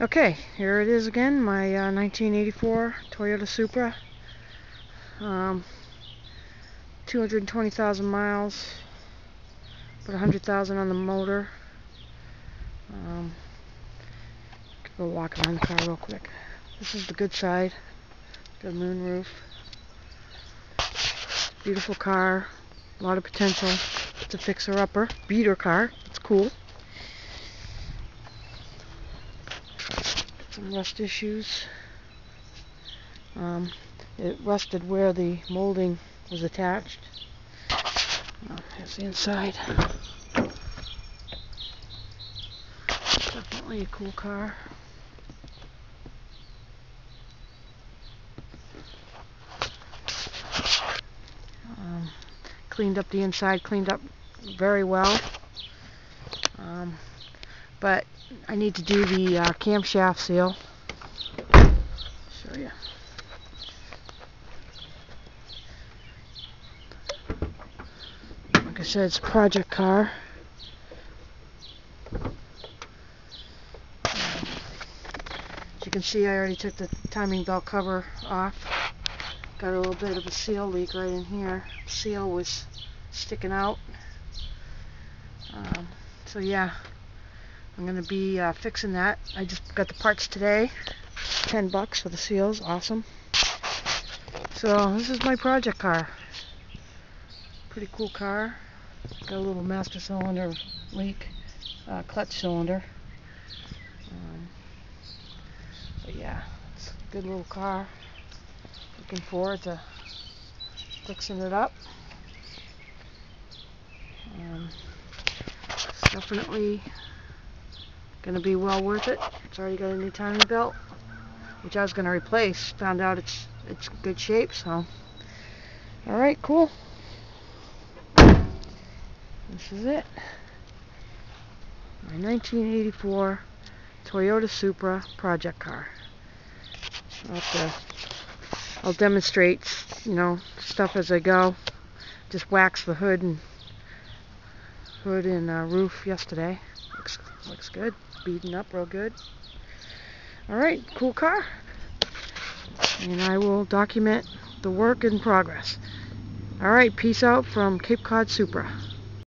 Okay, here it is again, my uh, 1984 Toyota Supra. Um, 220,000 miles, put 100,000 on the motor. Um, go walk around the car real quick. This is the good side, the moon roof. Beautiful car, a lot of potential. It's a fixer-upper, beater car. It's cool. Some rust issues. Um, it rusted where the molding was attached. Oh, here's the inside. Definitely a cool car. Um, cleaned up the inside, cleaned up very well. Um, but I need to do the uh, camshaft seal. Show you. Like I said, it's a project car. As you can see, I already took the timing belt cover off. Got a little bit of a seal leak right in here. Seal was sticking out. Um, so yeah, I'm gonna be uh, fixing that. I just got the parts today. 10 bucks for the seals, awesome. So this is my project car. Pretty cool car. Got a little master cylinder leak, uh, clutch cylinder. Um, but yeah, it's a good little car. Looking forward to fixing it up. Um, definitely gonna be well worth it. It's already got a new timing belt, which I was gonna replace. Found out it's it's good shape, so all right, cool. This is it. My 1984 Toyota Supra project car. I'll, to, I'll demonstrate, you know, stuff as I go. Just wax the hood and hood and uh, roof yesterday. Looks looks good. Beaten up real good. All right, cool car. And I will document the work in progress. All right, peace out from Cape Cod Supra.